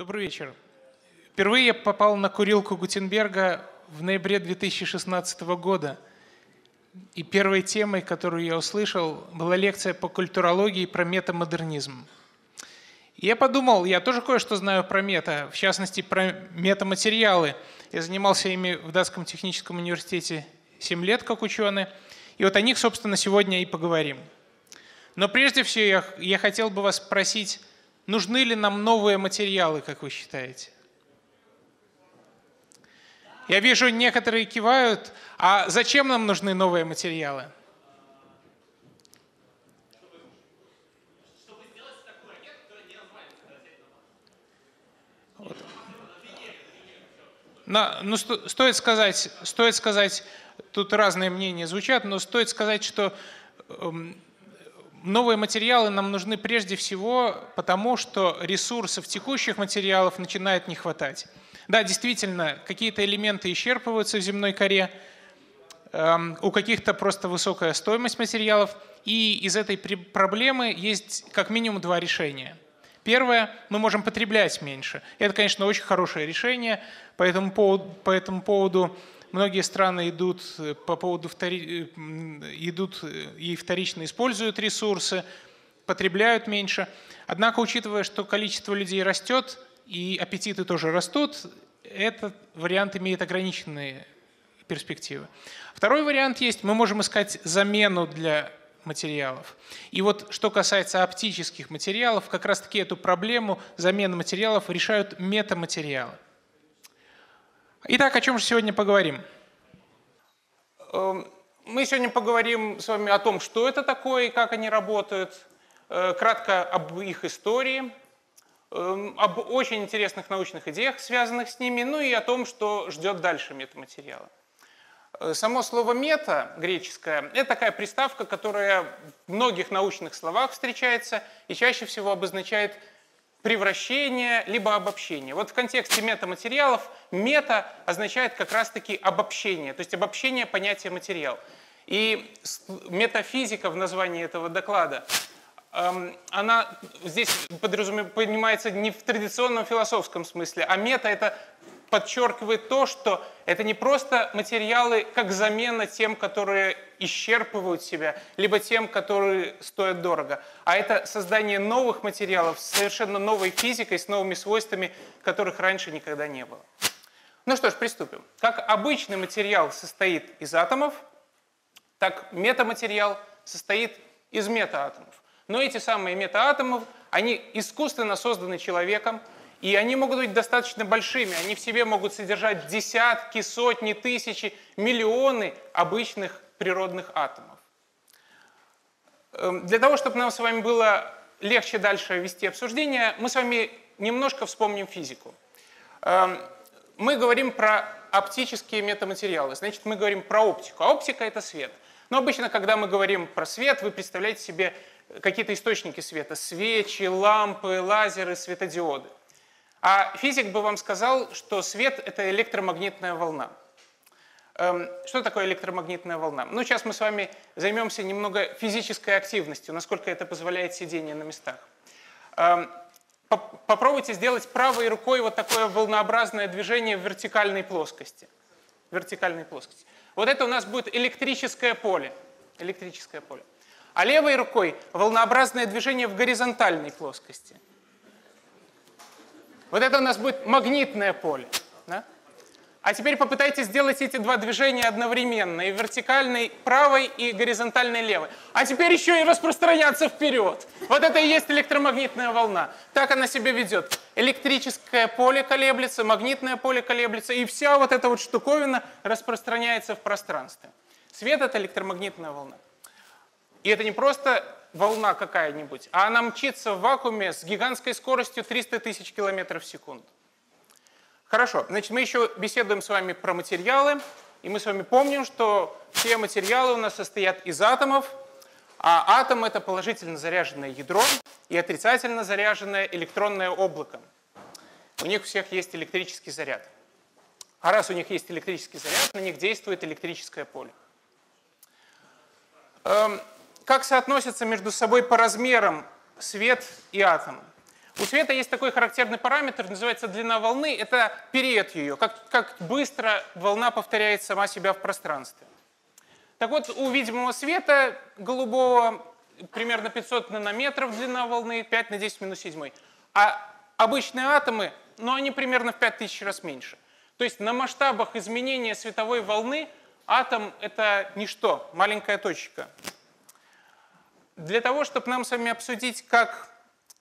Добрый вечер. Впервые я попал на курилку Гутенберга в ноябре 2016 года. И первой темой, которую я услышал, была лекция по культурологии про метамодернизм. И я подумал, я тоже кое-что знаю про мета, в частности, про метаматериалы. Я занимался ими в Датском техническом университете 7 лет как ученый. И вот о них, собственно, сегодня и поговорим. Но прежде всего я, я хотел бы вас спросить, нужны ли нам новые материалы, как вы считаете? Я вижу, некоторые кивают. А зачем нам нужны новые материалы? Вот. Но, ну, сто, стоит сказать, стоит сказать, тут разные мнения звучат, но стоит сказать, что эм, новые материалы нам нужны прежде всего потому, что ресурсов текущих материалов начинает не хватать. Да, действительно, какие-то элементы исчерпываются в земной коре, эм, у каких-то просто высокая стоимость материалов, и из этой проблемы есть как минимум два решения. Первое, мы можем потреблять меньше. Это, конечно, очень хорошее решение, по этому поводу, по этому поводу Многие страны идут э, по поводу втори... Э, идут э, и вторично используют ресурсы, потребляют меньше. Однако, учитывая, что количество людей растет и аппетиты тоже растут, этот вариант имеет ограниченные перспективы. Второй вариант есть, мы можем искать замену для материалов. И вот что касается оптических материалов, как раз-таки эту проблему замены материалов решают метаматериалы. Итак, о чем же сегодня поговорим? Эм, мы сегодня поговорим с вами о том, что это такое и как они работают, э, кратко об их истории, эм, об очень интересных научных идеях, связанных с ними, ну и о том, что ждет дальше метаматериала. Э, само слово «мета» греческое – это такая приставка, которая в многих научных словах встречается и чаще всего обозначает превращение либо обобщение. Вот в контексте метаматериалов мета означает как раз-таки обобщение, то есть обобщение понятия материал. И метафизика в названии этого доклада, эм, она здесь подразумевается не в традиционном философском смысле, а мета – это подчеркивает то, что это не просто материалы как замена тем, которые исчерпывают себя, либо тем, которые стоят дорого, а это создание новых материалов с совершенно новой физикой, с новыми свойствами, которых раньше никогда не было. Ну что ж, приступим. Как обычный материал состоит из атомов, так метаматериал состоит из метаатомов. Но эти самые метаатомы, они искусственно созданы человеком, и они могут быть достаточно большими, они в себе могут содержать десятки, сотни, тысячи, миллионы обычных природных атомов. Эм, для того, чтобы нам с вами было легче дальше вести обсуждение, мы с вами немножко вспомним физику. Эм, мы говорим про оптические метаматериалы, значит, мы говорим про оптику, а оптика – это свет. Но обычно, когда мы говорим про свет, вы представляете себе какие-то источники света – свечи, лампы, лазеры, светодиоды. А физик бы вам сказал, что свет – это электромагнитная волна. Эм, что такое электромагнитная волна? Ну, сейчас мы с вами займемся немного физической активностью, насколько это позволяет сидение на местах. Эм, попробуйте сделать правой рукой вот такое волнообразное движение в вертикальной плоскости. Вертикальной плоскости. Вот это у нас будет электрическое поле. Электрическое поле. А левой рукой волнообразное движение в горизонтальной плоскости – вот это у нас будет магнитное поле. Да? А теперь попытайтесь сделать эти два движения одновременно, и вертикальной правой, и горизонтальной левой. А теперь еще и распространяться вперед. Вот это и есть электромагнитная волна. Так она себя ведет. Электрическое поле колеблется, магнитное поле колеблется, и вся вот эта вот штуковина распространяется в пространстве. Свет — это электромагнитная волна. И это не просто волна какая-нибудь, а она мчится в вакууме с гигантской скоростью 300 тысяч километров в секунду. Хорошо, значит, мы еще беседуем с вами про материалы, и мы с вами помним, что все материалы у нас состоят из атомов, а атом — это положительно заряженное ядро и отрицательно заряженное электронное облако. У них у всех есть электрический заряд. А раз у них есть электрический заряд, на них действует электрическое поле. Как соотносятся между собой по размерам свет и атом? У света есть такой характерный параметр, называется длина волны. Это период ее, как, как быстро волна повторяет сама себя в пространстве. Так вот, у видимого света голубого примерно 500 нанометров длина волны, 5 на 10 минус 7. А обычные атомы, ну, они примерно в 5000 раз меньше. То есть на масштабах изменения световой волны атом — это ничто, маленькая точка. Для того, чтобы нам с вами обсудить, как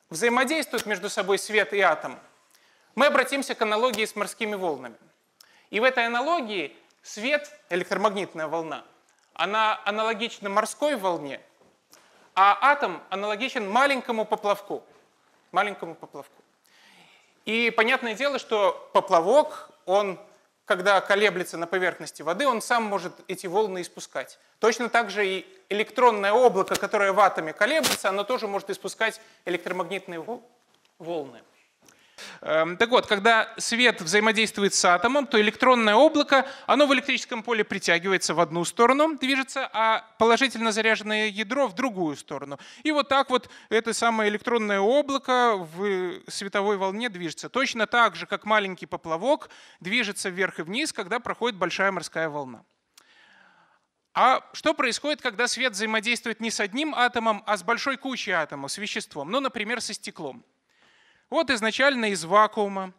взаимодействуют между собой свет и атом, мы обратимся к аналогии с морскими волнами. И в этой аналогии свет, электромагнитная волна, она аналогична морской волне, а атом аналогичен маленькому поплавку. Маленькому поплавку. И понятное дело, что поплавок, он, когда колеблется на поверхности воды, он сам может эти волны испускать. Точно так же и электронное облако, которое в атоме колеблется, оно тоже может испускать электромагнитные волны. Эм, так вот, когда свет взаимодействует с атомом, то электронное облако, оно в электрическом поле притягивается в одну сторону, движется, а положительно заряженное ядро в другую сторону. И вот так вот это самое электронное облако в световой волне движется. Точно так же, как маленький поплавок движется вверх и вниз, когда проходит большая морская волна. А что происходит, когда свет взаимодействует не с одним атомом, а с большой кучей атомов, с веществом? Ну, например, со стеклом. Вот изначально из вакуума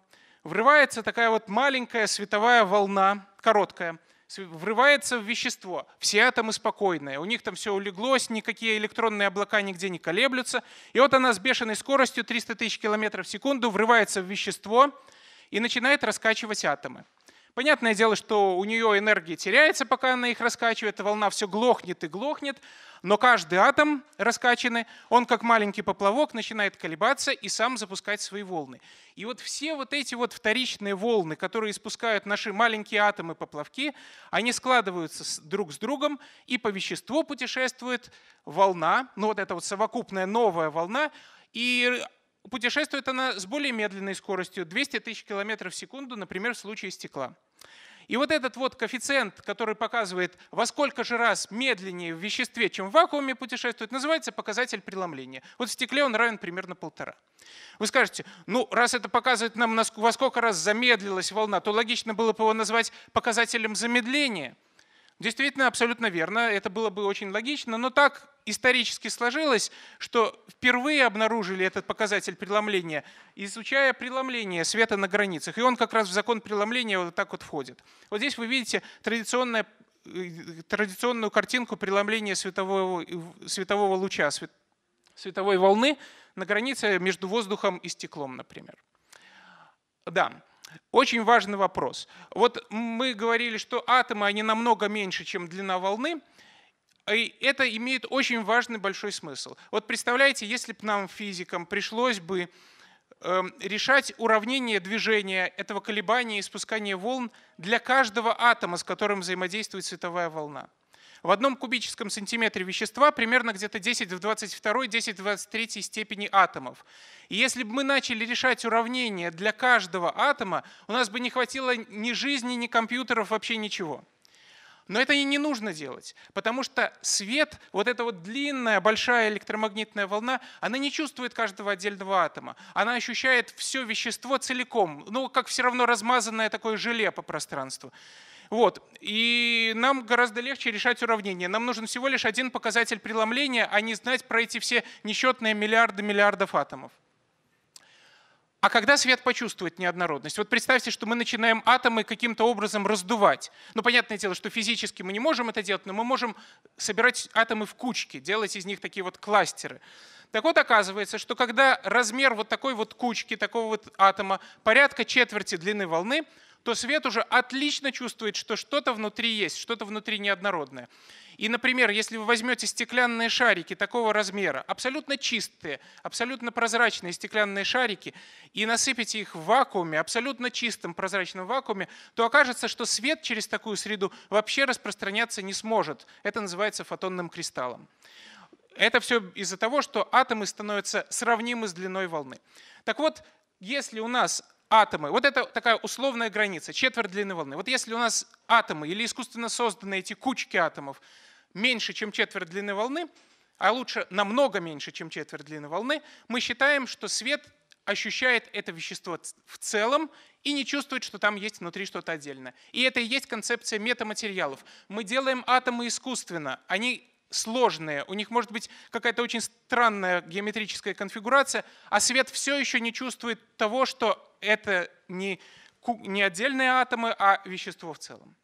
врывается такая вот маленькая световая волна, короткая, врывается в вещество. Все атомы спокойные, у них там все улеглось, никакие электронные облака нигде не колеблются. И вот она с бешеной скоростью 300 тысяч километров в секунду врывается в вещество и начинает раскачивать атомы. Понятное дело, что у нее энергия теряется, пока она их раскачивает, волна все глохнет и глохнет, но каждый атом раскачанный, он как маленький поплавок начинает колебаться и сам запускать свои волны. И вот все вот эти вот вторичные волны, которые испускают наши маленькие атомы-поплавки, они складываются друг с другом, и по веществу путешествует волна, ну вот эта вот совокупная новая волна, и путешествует она с более медленной скоростью, 200 тысяч километров в секунду, например, в случае стекла. И вот этот вот коэффициент, который показывает, во сколько же раз медленнее в веществе, чем в вакууме путешествует, называется показатель преломления. Вот в стекле он равен примерно полтора. Вы скажете, ну раз это показывает нам, во сколько раз замедлилась волна, то логично было бы его назвать показателем замедления – Действительно, абсолютно верно, это было бы очень логично, но так исторически сложилось, что впервые обнаружили этот показатель преломления, изучая преломление света на границах. И он как раз в закон преломления вот так вот входит. Вот здесь вы видите традиционное, э, традиционную картинку преломления светового, светового луча, световой волны на границе между воздухом и стеклом, например. Да. Очень важный вопрос. Вот мы говорили, что атомы, они намного меньше, чем длина волны, и это имеет очень важный большой смысл. Вот представляете, если бы нам, физикам, пришлось бы эм, решать уравнение движения этого колебания и спускания волн для каждого атома, с которым взаимодействует световая волна. В одном кубическом сантиметре вещества примерно где-то 10 в 22, 10 в 23 степени атомов. И если бы мы начали решать уравнения для каждого атома, у нас бы не хватило ни жизни, ни компьютеров, вообще ничего. Но это и не нужно делать, потому что свет, вот эта вот длинная, большая электромагнитная волна, она не чувствует каждого отдельного атома. Она ощущает все вещество целиком, ну, как все равно размазанное такое желе по пространству. Вот. И нам гораздо легче решать уравнения. Нам нужен всего лишь один показатель преломления, а не знать про эти все несчетные миллиарды миллиардов атомов. А когда свет почувствует неоднородность? Вот представьте, что мы начинаем атомы каким-то образом раздувать. Ну, понятное дело, что физически мы не можем это делать, но мы можем собирать атомы в кучки, делать из них такие вот кластеры. Так вот, оказывается, что когда размер вот такой вот кучки, такого вот атома порядка четверти длины волны, то свет уже отлично чувствует, что что-то внутри есть, что-то внутри неоднородное. И, например, если вы возьмете стеклянные шарики такого размера, абсолютно чистые, абсолютно прозрачные стеклянные шарики, и насыпите их в вакууме, абсолютно чистом прозрачном вакууме, то окажется, что свет через такую среду вообще распространяться не сможет. Это называется фотонным кристаллом. Это все из-за того, что атомы становятся сравнимы с длиной волны. Так вот, если у нас атомы, вот это такая условная граница, четверть длины волны. Вот если у нас атомы или искусственно созданные эти кучки атомов меньше, чем четверть длины волны, а лучше намного меньше, чем четверть длины волны, мы считаем, что свет ощущает это вещество в целом и не чувствует, что там есть внутри что-то отдельное. И это и есть концепция метаматериалов. Мы делаем атомы искусственно, они сложные, у них может быть какая-то очень странная геометрическая конфигурация, а свет все еще не чувствует того, что это не, не отдельные атомы, а вещество в целом.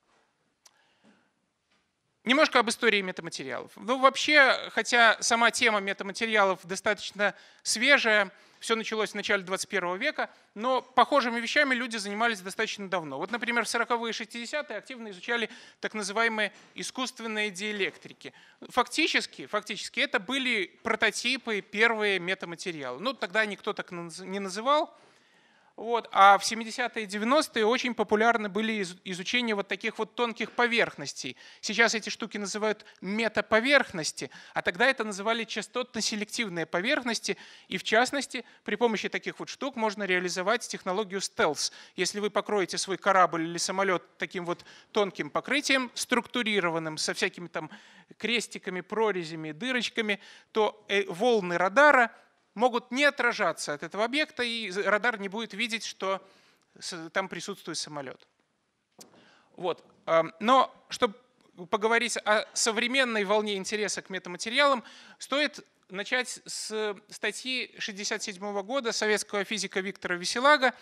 Немножко об истории метаматериалов. Ну, вообще, хотя сама тема метаматериалов достаточно свежая, все началось в начале 21 века, но похожими вещами люди занимались достаточно давно. Вот, например, в 40-е и 60-е активно изучали так называемые искусственные диэлектрики. Фактически, фактически это были прототипы, первые метаматериалы. Ну, тогда никто так не называл, вот. А в 70-е и 90-е очень популярны были изучения вот таких вот тонких поверхностей. Сейчас эти штуки называют метаповерхности, а тогда это называли частотно-селективные поверхности. И в частности, при помощи таких вот штук можно реализовать технологию стелс. Если вы покроете свой корабль или самолет таким вот тонким покрытием, структурированным, со всякими там крестиками, прорезями, дырочками, то э, волны радара могут не отражаться от этого объекта, и радар не будет видеть, что там присутствует самолет. Вот. Но чтобы поговорить о современной волне интереса к метаматериалам, стоит начать с статьи 1967 года советского физика Виктора Веселага,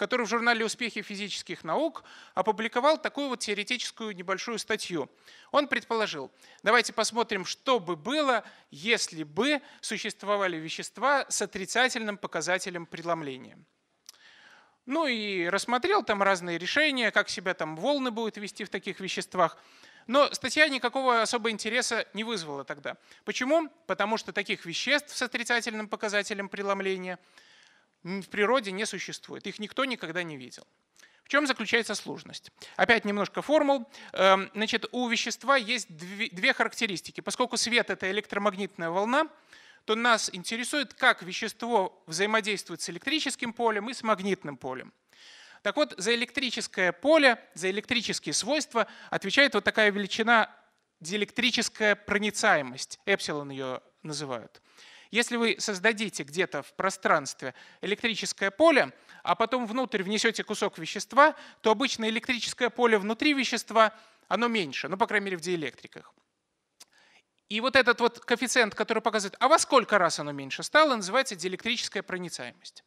который в журнале «Успехи физических наук» опубликовал такую вот теоретическую небольшую статью. Он предположил, давайте посмотрим, что бы было, если бы существовали вещества с отрицательным показателем преломления. Ну и рассмотрел там разные решения, как себя там волны будут вести в таких веществах. Но статья никакого особого интереса не вызвала тогда. Почему? Потому что таких веществ с отрицательным показателем преломления – в природе не существует. Их никто никогда не видел. В чем заключается сложность? Опять немножко формул. Эм, значит, у вещества есть две характеристики. Поскольку свет — это электромагнитная волна, то нас интересует, как вещество взаимодействует с электрическим полем и с магнитным полем. Так вот, за электрическое поле, за электрические свойства отвечает вот такая величина диэлектрическая проницаемость. Эпсилон ее называют. Если вы создадите где-то в пространстве электрическое поле, а потом внутрь внесете кусок вещества, то обычно электрическое поле внутри вещества, оно меньше, ну, по крайней мере, в диэлектриках. И вот этот вот коэффициент, который показывает, а во сколько раз оно меньше стало, называется диэлектрическая проницаемость.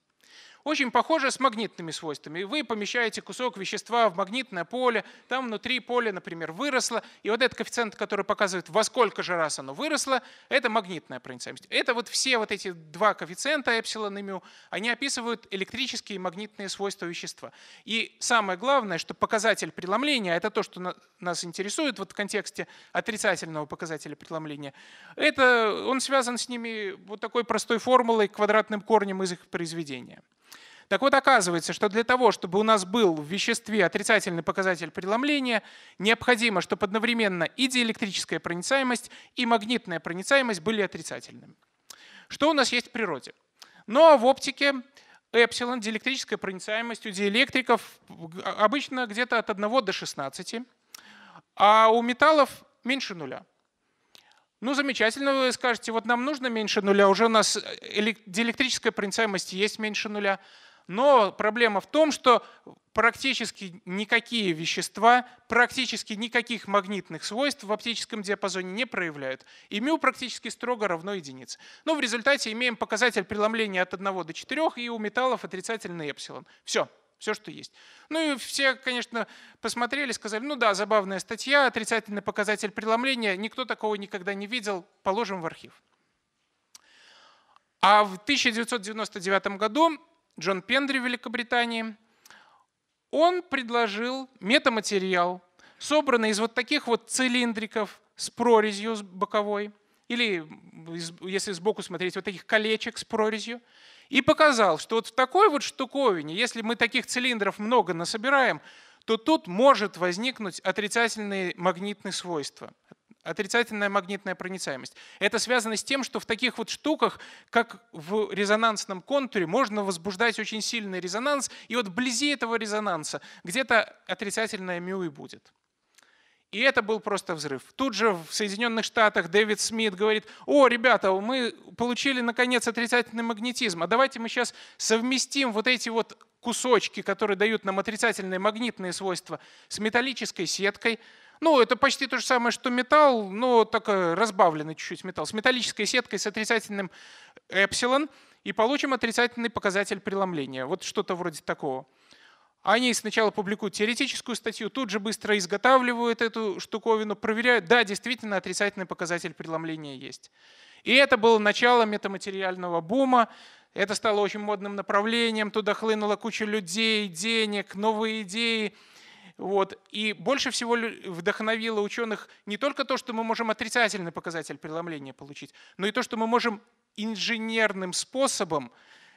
Очень похоже с магнитными свойствами. Вы помещаете кусок вещества в магнитное поле, там внутри поле, например, выросло, и вот этот коэффициент, который показывает, во сколько же раз оно выросло, это магнитная проницаемость. Это вот все вот эти два коэффициента, эпсилон и мю, они описывают электрические и магнитные свойства вещества. И самое главное, что показатель преломления, это то, что нас интересует вот в контексте отрицательного показателя преломления, это, он связан с ними вот такой простой формулой, квадратным корнем из их произведения. Так вот, оказывается, что для того, чтобы у нас был в веществе отрицательный показатель преломления, необходимо, чтобы одновременно и диэлектрическая проницаемость, и магнитная проницаемость были отрицательными. Что у нас есть в природе? Ну а в оптике эпсилон, диэлектрическая проницаемость у диэлектриков обычно где-то от 1 до 16, а у металлов меньше нуля. Ну, замечательно, вы скажете, вот нам нужно меньше нуля, уже у нас диэлектрическая проницаемость есть меньше нуля. Но проблема в том, что практически никакие вещества, практически никаких магнитных свойств в оптическом диапазоне не проявляют. И μ практически строго равно единице. Но в результате имеем показатель преломления от 1 до 4, и у металлов отрицательный эпсилон. Все, все, что есть. Ну и все, конечно, посмотрели, сказали, ну да, забавная статья, отрицательный показатель преломления, никто такого никогда не видел, положим в архив. А в 1999 году Джон Пендри в Великобритании, он предложил метаматериал, собранный из вот таких вот цилиндриков с прорезью боковой, или, если сбоку смотреть, вот таких колечек с прорезью, и показал, что вот в такой вот штуковине, если мы таких цилиндров много насобираем, то тут может возникнуть отрицательные магнитные свойства отрицательная магнитная проницаемость. Это связано с тем, что в таких вот штуках, как в резонансном контуре, можно возбуждать очень сильный резонанс, и вот вблизи этого резонанса где-то отрицательная мю и будет. И это был просто взрыв. Тут же в Соединенных Штатах Дэвид Смит говорит, о, ребята, мы получили наконец отрицательный магнетизм, а давайте мы сейчас совместим вот эти вот кусочки, которые дают нам отрицательные магнитные свойства, с металлической сеткой. Ну, это почти то же самое, что металл, но только разбавленный чуть-чуть металл. С металлической сеткой с отрицательным эпсилон, и получим отрицательный показатель преломления. Вот что-то вроде такого. Они сначала публикуют теоретическую статью, тут же быстро изготавливают эту штуковину, проверяют, да, действительно отрицательный показатель преломления есть. И это было начало метаматериального бума. Это стало очень модным направлением, туда хлынула куча людей, денег, новые идеи. Вот. И больше всего вдохновило ученых не только то, что мы можем отрицательный показатель преломления получить, но и то, что мы можем инженерным способом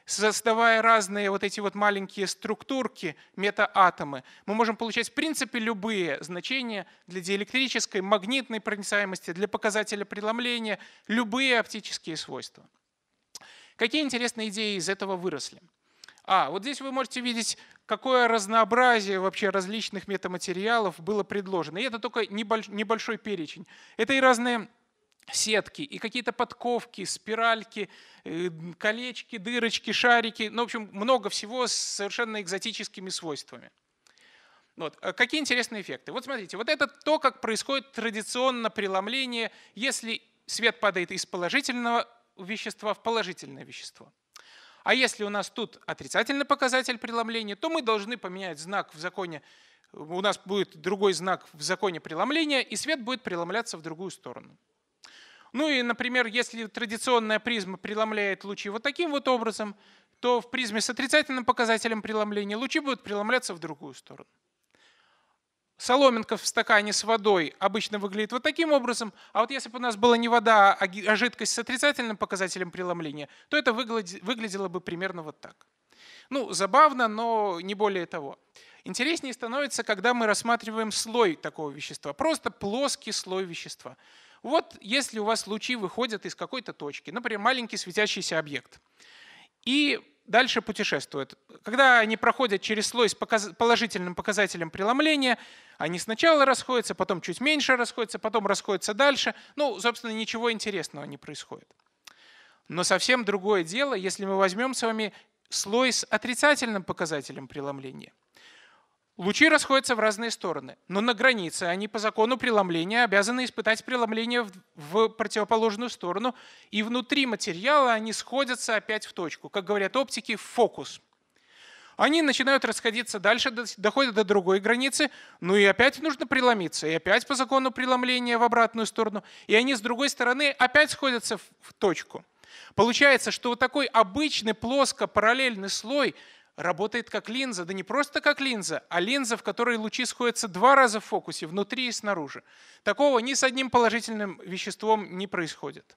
создавая разные вот эти вот маленькие структурки, метаатомы, мы можем получать в принципе любые значения для диэлектрической, магнитной проницаемости, для показателя преломления, любые оптические свойства. Какие интересные идеи из этого выросли? А, вот здесь вы можете видеть, какое разнообразие вообще различных метаматериалов было предложено. И это только небольшой перечень. Это и разные сетки, и какие-то подковки, спиральки, э, колечки, дырочки, шарики. Ну, в общем, много всего с совершенно экзотическими свойствами. Вот. А какие интересные эффекты? Вот смотрите, вот это то, как происходит традиционно преломление, если свет падает из положительного вещества в положительное вещество. А если у нас тут отрицательный показатель преломления, то мы должны поменять знак в законе, у нас будет другой знак в законе преломления, и свет будет преломляться в другую сторону. Ну и, например, если традиционная призма преломляет лучи вот таким вот образом, то в призме с отрицательным показателем преломления лучи будут преломляться в другую сторону. Соломинка в стакане с водой обычно выглядит вот таким образом, а вот если бы у нас была не вода, а, а жидкость с отрицательным показателем преломления, то это выглядело бы примерно вот так. Ну, забавно, но не более того. Интереснее становится, когда мы рассматриваем слой такого вещества, просто плоский слой вещества. Вот если у вас лучи выходят из какой-то точки, например, маленький светящийся объект, и дальше путешествуют. Когда они проходят через слой с положительным показателем преломления, они сначала расходятся, потом чуть меньше расходятся, потом расходятся дальше. Ну, собственно, ничего интересного не происходит. Но совсем другое дело, если мы возьмем с вами слой с отрицательным показателем преломления – Лучи расходятся в разные стороны, но на границе они по закону преломления обязаны испытать преломление в противоположную сторону, и внутри материала они сходятся опять в точку. Как говорят оптики, в фокус. Они начинают расходиться дальше, доходят до другой границы, ну и опять нужно преломиться, и опять по закону преломления в обратную сторону, и они с другой стороны опять сходятся в точку. Получается, что вот такой обычный плоско-параллельный слой – работает как линза, да не просто как линза, а линза, в которой лучи сходятся два раза в фокусе, внутри и снаружи. Такого ни с одним положительным веществом не происходит.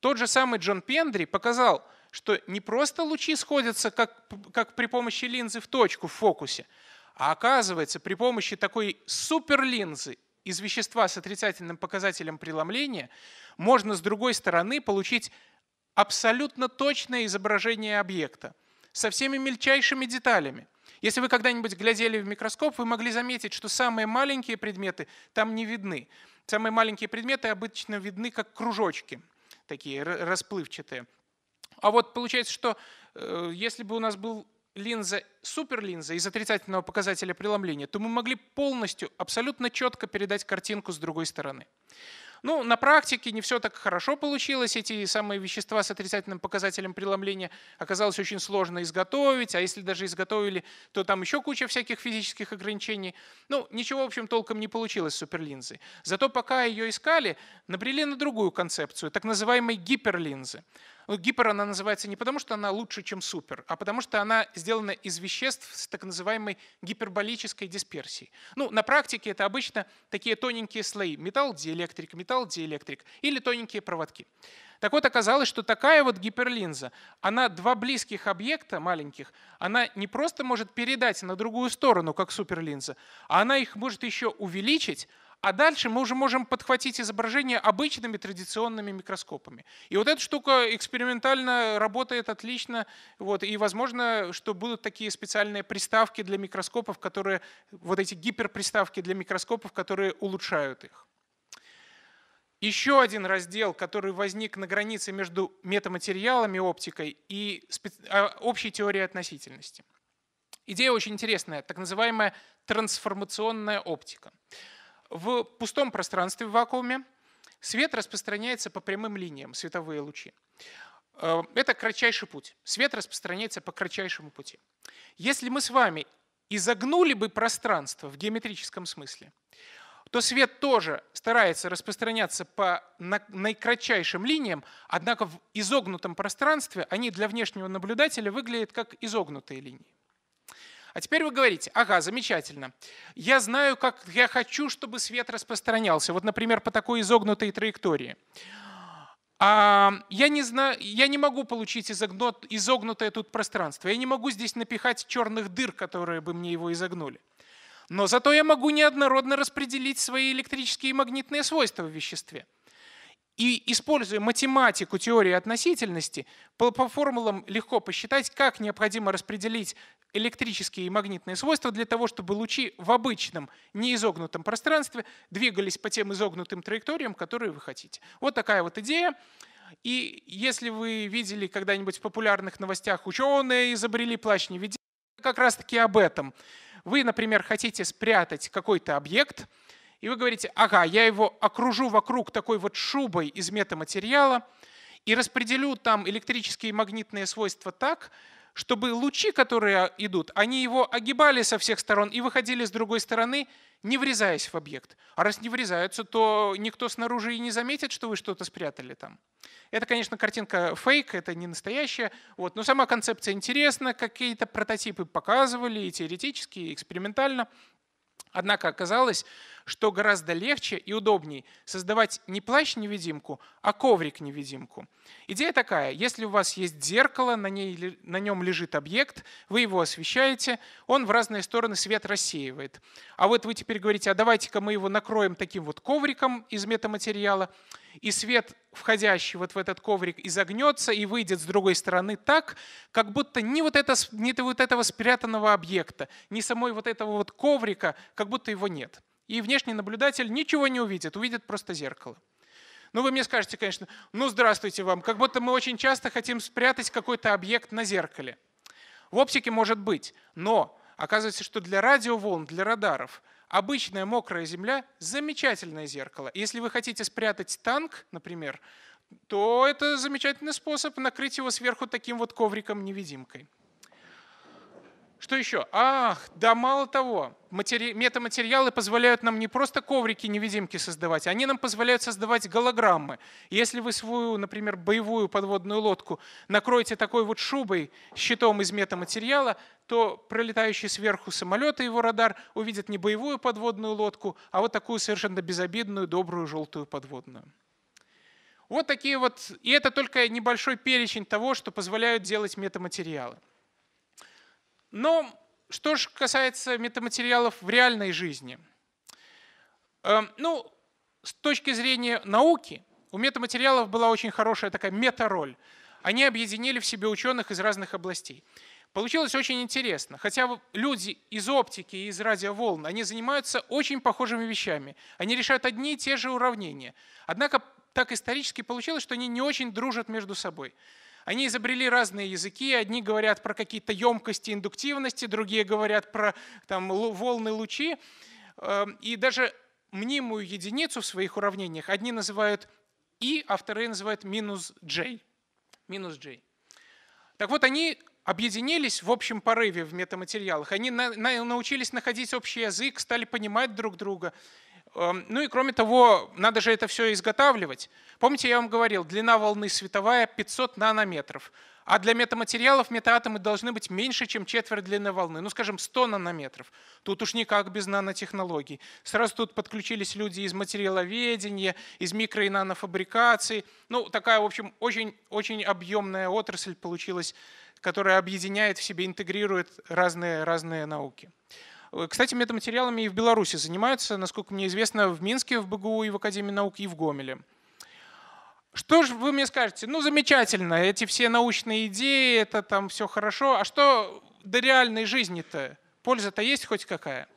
Тот же самый Джон Пендри показал, что не просто лучи сходятся как, как при помощи линзы в точку в фокусе, а оказывается при помощи такой суперлинзы из вещества с отрицательным показателем преломления можно с другой стороны получить абсолютно точное изображение объекта со всеми мельчайшими деталями. Если вы когда-нибудь глядели в микроскоп, вы могли заметить, что самые маленькие предметы там не видны. Самые маленькие предметы обычно видны как кружочки, такие расплывчатые. А вот получается, что э, если бы у нас был линза, суперлинза из отрицательного показателя преломления, то мы могли полностью, абсолютно четко передать картинку с другой стороны. Ну, на практике не все так хорошо получилось. Эти самые вещества с отрицательным показателем преломления оказалось очень сложно изготовить, а если даже изготовили, то там еще куча всяких физических ограничений. Ну, ничего, в общем, толком не получилось с суперлинзой. Зато пока ее искали, набрели на другую концепцию, так называемой гиперлинзы. Ну, гипер она называется не потому, что она лучше, чем супер, а потому что она сделана из веществ с так называемой гиперболической дисперсией. Ну, на практике это обычно такие тоненькие слои. Металл-диэлектрик, металл-диэлектрик или тоненькие проводки. Так вот, оказалось, что такая вот гиперлинза, она два близких объекта маленьких, она не просто может передать на другую сторону, как суперлинза, а она их может еще увеличить, А дальше мы уже можем подхватить изображение обычными традиционными микроскопами. И вот эта штука экспериментально работает отлично. Вот, и возможно, что будут такие специальные приставки для микроскопов, которые, вот эти гиперприставки для микроскопов, которые улучшают их. Еще один раздел, который возник на границе между метаматериалами, оптикой и а, общей теорией относительности. Идея очень интересная, так называемая трансформационная оптика. В пустом пространстве, в вакууме, свет распространяется по прямым линиям, световые лучи. Э, это кратчайший путь. Свет распространяется по кратчайшему пути. Если мы с вами изогнули бы пространство в геометрическом смысле, то свет тоже старается распространяться по наикратчайшим линиям, однако в изогнутом пространстве они для внешнего наблюдателя выглядят как изогнутые линии. А теперь вы говорите, ага, замечательно. Я знаю, как я хочу, чтобы свет распространялся. Вот, например, по такой изогнутой траектории. А я, не знаю, я не могу получить изогнут, изогнутое тут пространство. Я не могу здесь напихать черных дыр, которые бы мне его изогнули. Но зато я могу неоднородно распределить свои электрические и магнитные свойства в веществе. И используя математику теории относительности, по, по формулам легко посчитать, как необходимо распределить электрические и магнитные свойства для того, чтобы лучи в обычном неизогнутом пространстве двигались по тем изогнутым траекториям, которые вы хотите. Вот такая вот идея. И если вы видели когда-нибудь в популярных новостях, ученые изобрели плащ-невидимки, как раз таки об этом. Вы, например, хотите спрятать какой-то объект – и вы говорите, ага, я его окружу вокруг такой вот шубой из метаматериала и распределю там электрические и магнитные свойства так, чтобы лучи, которые идут, они его огибали со всех сторон и выходили с другой стороны, не врезаясь в объект. А раз не врезаются, то никто снаружи и не заметит, что вы что-то спрятали там. Это, конечно, картинка фейк, это не настоящая. Вот. Но сама концепция интересна, какие-то прототипы показывали и теоретически, и экспериментально. Однако оказалось, что гораздо легче и удобнее создавать не плащ-невидимку, а коврик-невидимку. Идея такая, если у вас есть зеркало, на, ней, на нем лежит объект, вы его освещаете, он в разные стороны свет рассеивает. А вот вы теперь говорите, а давайте-ка мы его накроем таким вот ковриком из метаматериала, и свет, входящий вот в этот коврик, изогнется и выйдет с другой стороны так, как будто ни вот, это, ни вот этого спрятанного объекта, ни самой вот этого вот коврика, как будто его нет. И внешний наблюдатель ничего не увидит, увидит просто зеркало. Ну, вы мне скажете, конечно, ну, здравствуйте вам, как будто мы очень часто хотим спрятать какой-то объект на зеркале. В оптике может быть, но оказывается, что для радиоволн, для радаров обычная мокрая земля – замечательное зеркало. Если вы хотите спрятать танк, например, то это замечательный способ накрыть его сверху таким вот ковриком-невидимкой. Что еще? Ах, да мало того, матери... метаматериалы позволяют нам не просто коврики-невидимки создавать, они нам позволяют создавать голограммы. Если вы свою, например, боевую подводную лодку накроете такой вот шубой, щитом из метаматериала, то пролетающий сверху самолет и его радар увидят не боевую подводную лодку, а вот такую совершенно безобидную, добрую желтую подводную. Вот такие вот, и это только небольшой перечень того, что позволяют делать метаматериалы. Но что же касается метаматериалов в реальной жизни? Эм, ну, с точки зрения науки, у метаматериалов была очень хорошая такая мета-роль. Они объединили в себе ученых из разных областей. Получилось очень интересно. Хотя люди из оптики и из радиоволн, они занимаются очень похожими вещами. Они решают одни и те же уравнения. Однако так исторически получилось, что они не очень дружат между собой. Они изобрели разные языки. Одни говорят про какие-то емкости индуктивности, другие говорят про там, волны лучи. Эм, и даже мнимую единицу в своих уравнениях одни называют и, а вторые называют минус j. Минус j. Так вот, они объединились в общем порыве в метаматериалах. Они научились находить общий язык, стали понимать друг друга. Эм, ну и кроме того, надо же это все изготавливать. Помните, я вам говорил, длина волны световая 500 нанометров. А для метаматериалов метаатомы должны быть меньше, чем четверть длины волны. Ну, скажем, 100 нанометров. Тут уж никак без нанотехнологий. Сразу тут подключились люди из материаловедения, из микро- и нанофабрикации. Ну, такая, в общем, очень, очень объемная отрасль получилась, которая объединяет в себе, интегрирует разные, разные науки. Кстати, метаматериалами и в Беларуси занимаются, насколько мне известно, в Минске, в БГУ и в Академии наук, и в Гомеле. Что же вы мне скажете? Ну, замечательно, эти все научные идеи, это там все хорошо. А что до реальной жизни-то? Польза-то есть хоть какая?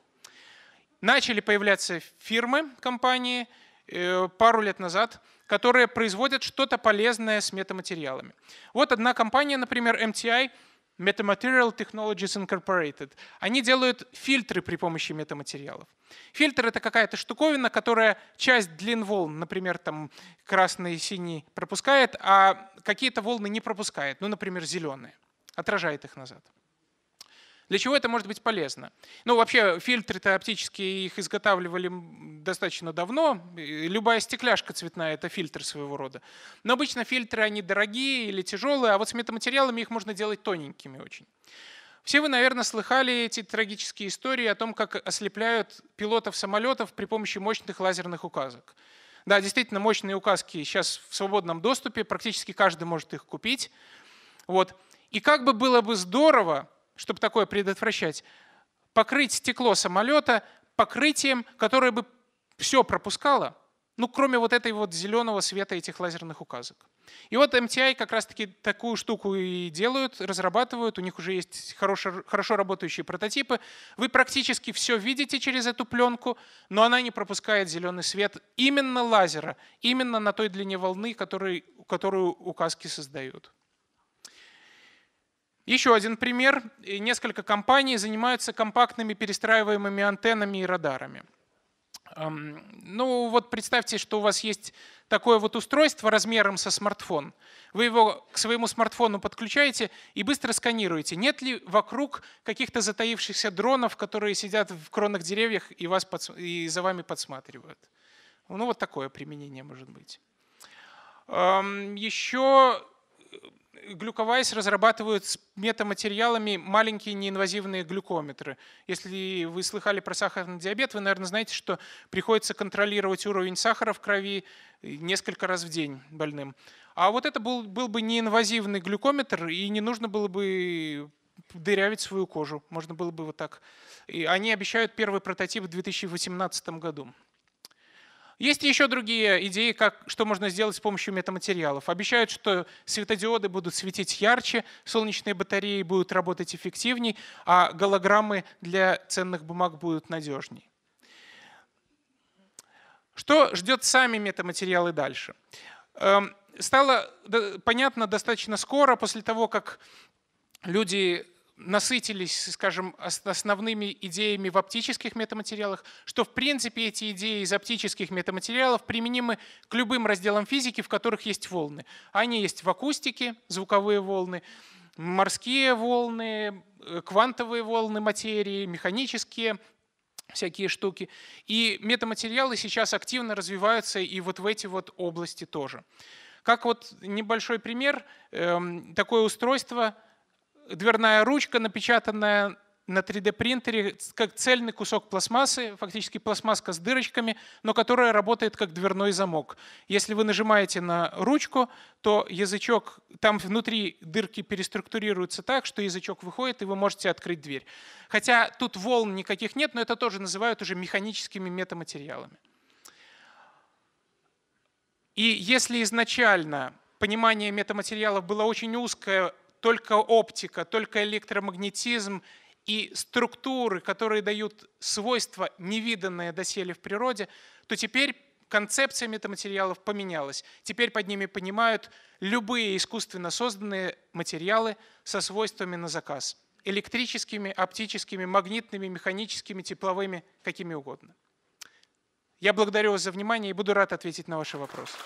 Начали появляться фирмы, компании э, пару лет назад, которые производят что-то полезное с метаматериалами. Вот одна компания, например, MTI, Metamaterial Technologies Incorporated. Они делают фильтры при помощи метаматериалов. Фильтр — это какая-то штуковина, которая часть длин волн, например, там красный и синий, пропускает, а какие-то волны не пропускает, ну, например, зеленые, отражает их назад. Для чего это может быть полезно? Ну, вообще, фильтры-то оптические, их изготавливали достаточно давно. Любая стекляшка цветная — это фильтр своего рода. Но обычно фильтры, они дорогие или тяжелые, а вот с метаматериалами их можно делать тоненькими очень. Все вы, наверное, слыхали эти трагические истории о том, как ослепляют пилотов самолетов при помощи мощных лазерных указок. Да, действительно, мощные указки сейчас в свободном доступе, практически каждый может их купить. Вот. И как бы было бы здорово, чтобы такое предотвращать, покрыть стекло самолета покрытием, которое бы все пропускало, ну, кроме вот этой вот зеленого света этих лазерных указок. И вот MTI как раз-таки такую штуку и делают, разрабатывают, у них уже есть хорошо, хорошо работающие прототипы. Вы практически все видите через эту пленку, но она не пропускает зеленый свет именно лазера, именно на той длине волны, который, которую указки создают. Еще один пример. Несколько компаний занимаются компактными перестраиваемыми антеннами и радарами. Ну вот представьте, что у вас есть такое вот устройство размером со смартфон. Вы его к своему смартфону подключаете и быстро сканируете, нет ли вокруг каких-то затаившихся дронов, которые сидят в кронах деревьях и, вас подс... и за вами подсматривают. Ну вот такое применение может быть. Еще Глюковайс разрабатывают с метаматериалами маленькие неинвазивные глюкометры. Если вы слыхали про сахарный диабет, вы, наверное, знаете, что приходится контролировать уровень сахара в крови несколько раз в день больным. А вот это был, был бы неинвазивный глюкометр, и не нужно было бы дырявить свою кожу. Можно было бы вот так. И они обещают первый прототип в 2018 году. Есть еще другие идеи, как, что можно сделать с помощью метаматериалов. Обещают, что светодиоды будут светить ярче, солнечные батареи будут работать эффективнее, а голограммы для ценных бумаг будут надежней. Что ждет сами метаматериалы дальше? Эм, стало понятно достаточно скоро, после того, как люди насытились, скажем, основными идеями в оптических метаматериалах, что в принципе эти идеи из оптических метаматериалов применимы к любым разделам физики, в которых есть волны. Они есть в акустике, звуковые волны, морские волны, э, квантовые волны материи, механические всякие штуки. И метаматериалы сейчас активно развиваются и вот в эти вот области тоже. Как вот небольшой пример, эм, такое устройство – дверная ручка, напечатанная на 3D принтере как цельный кусок пластмассы, фактически пластмасска с дырочками, но которая работает как дверной замок. Если вы нажимаете на ручку, то язычок, там внутри дырки переструктурируются так, что язычок выходит, и вы можете открыть дверь. Хотя тут волн никаких нет, но это тоже называют уже механическими метаматериалами. И если изначально понимание метаматериалов было очень узкое, только оптика, только электромагнетизм и структуры, которые дают свойства, невиданные доселе в природе, то теперь концепция метаматериалов поменялась. Теперь под ними понимают любые искусственно созданные материалы со свойствами на заказ. Электрическими, оптическими, магнитными, механическими, тепловыми, какими угодно. Я благодарю вас за внимание и буду рад ответить на ваши вопросы.